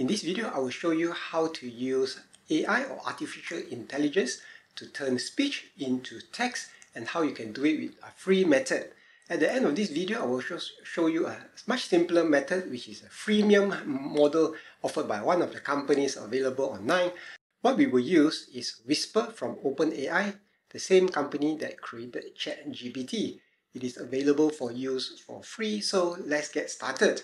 In this video, I will show you how to use AI or artificial intelligence to turn speech into text and how you can do it with a free method. At the end of this video, I will show you a much simpler method which is a freemium model offered by one of the companies available online. What we will use is Whisper from OpenAI, the same company that created ChatGPT. It is available for use for free, so let's get started.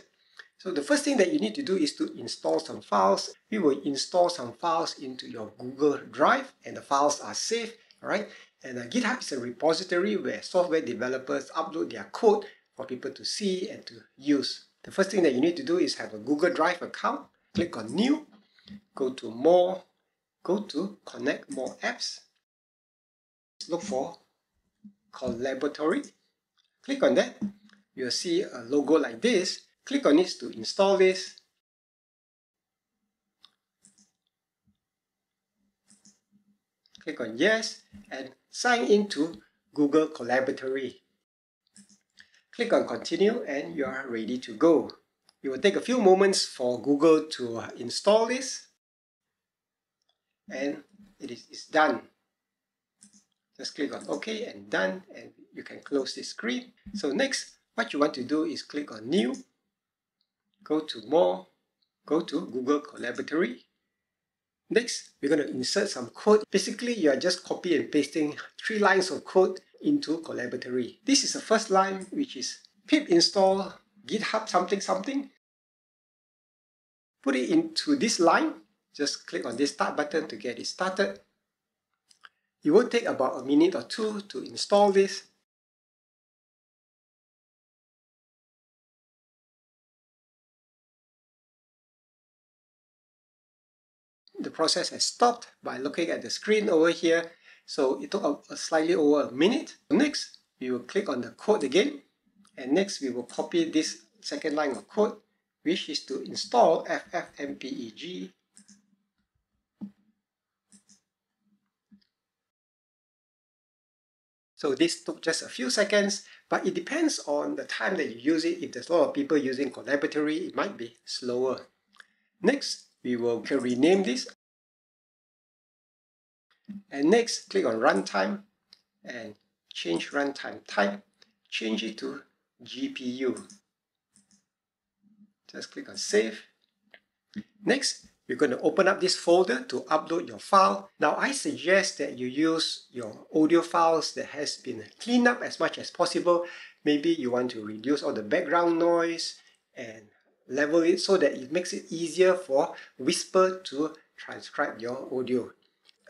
So the first thing that you need to do is to install some files. We will install some files into your Google Drive and the files are safe, alright? And uh, GitHub is a repository where software developers upload their code for people to see and to use. The first thing that you need to do is have a Google Drive account. Click on New, go to More, go to Connect More Apps. Look for Colaboratory. Click on that. You'll see a logo like this Click on it to install this. Click on yes and sign into Google Colaboratory. Click on continue and you are ready to go. It will take a few moments for Google to install this and it is done. Just click on OK and done and you can close this screen. So next, what you want to do is click on New go to More, go to Google Colaboratory. Next, we're going to insert some code. Basically, you are just copy and pasting three lines of code into Colaboratory. This is the first line, which is pip install github something something. Put it into this line. Just click on this start button to get it started. It will take about a minute or two to install this. The process has stopped by looking at the screen over here. So it took a, a slightly over a minute. Next, we will click on the code again. And next, we will copy this second line of code, which is to install FFmpeg So this took just a few seconds, but it depends on the time that you use it. If there's a lot of people using Colaboratory, it might be slower. Next, we will rename this. And next, click on Runtime and change runtime type. Change it to GPU. Just click on Save. Next, you're going to open up this folder to upload your file. Now, I suggest that you use your audio files that has been cleaned up as much as possible. Maybe you want to reduce all the background noise and level it so that it makes it easier for Whisper to transcribe your audio.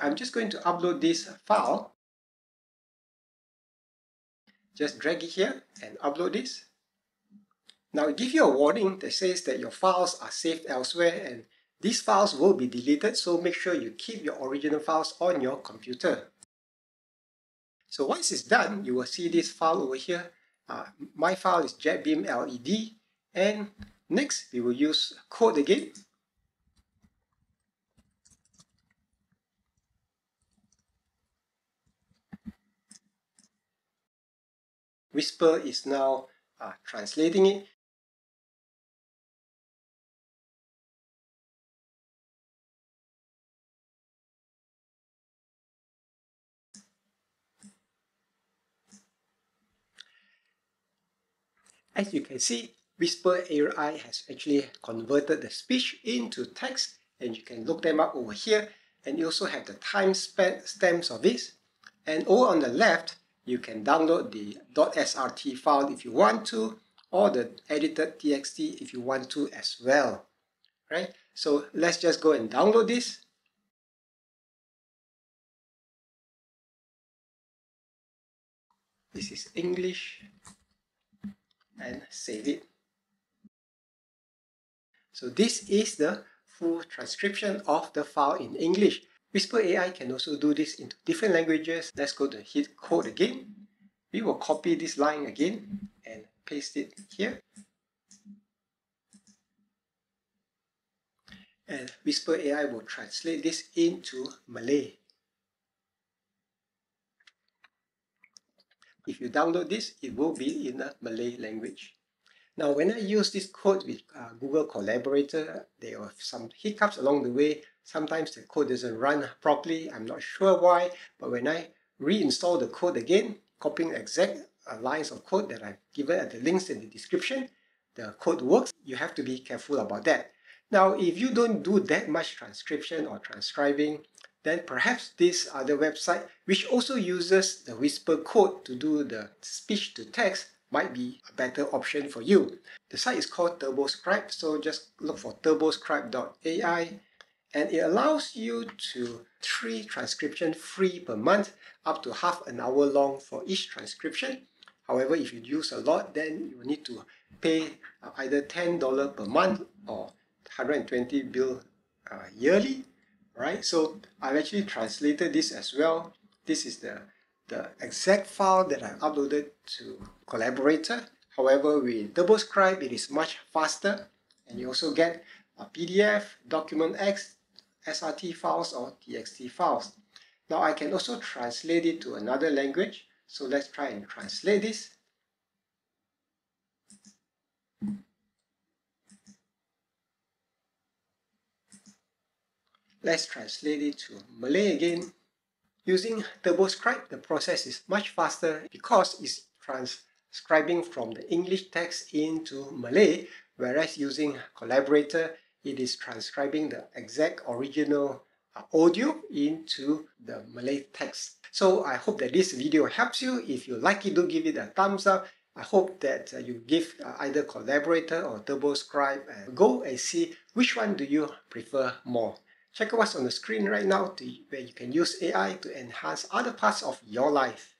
I'm just going to upload this file. Just drag it here and upload this. Now it gives you a warning that says that your files are saved elsewhere and these files will be deleted so make sure you keep your original files on your computer. So once it's done, you will see this file over here. Uh, my file is JetBeam LED and Next, we will use code again. Whisper is now uh, translating it. As you can see, Whisper AI has actually converted the speech into text and you can look them up over here and you also have the time stamps of this and over on the left you can download the .srt file if you want to or the edited txt if you want to as well right? So let's just go and download this. This is English and save it so this is the full transcription of the file in English. Whisper AI can also do this into different languages. Let's go to hit code again. We will copy this line again and paste it here. And Whisper AI will translate this into Malay. If you download this, it will be in the Malay language. Now, when I use this code with uh, Google Collaborator, there are some hiccups along the way. Sometimes the code doesn't run properly. I'm not sure why, but when I reinstall the code again, copying exact uh, lines of code that I've given at the links in the description, the code works. You have to be careful about that. Now, if you don't do that much transcription or transcribing, then perhaps this other website, which also uses the Whisper code to do the speech to text, might be a better option for you. The site is called TurboScribe, so just look for turboscribe.ai and it allows you to three transcription free per month up to half an hour long for each transcription. However, if you use a lot, then you need to pay either $10 per month or 120 bill uh, yearly right so I've actually translated this as well this is the the exact file that I uploaded to Collaborator however with TurboScribe it is much faster and you also get a PDF, document X, SRT files or TXT files. Now I can also translate it to another language so let's try and translate this Let's translate it to Malay again. Using TurboScribe, the process is much faster because it's transcribing from the English text into Malay, whereas using Collaborator, it is transcribing the exact original uh, audio into the Malay text. So I hope that this video helps you. If you like it, do give it a thumbs up. I hope that uh, you give uh, either Collaborator or TurboScribe a go and see which one do you prefer more. Check what's on the screen right now to, where you can use AI to enhance other parts of your life.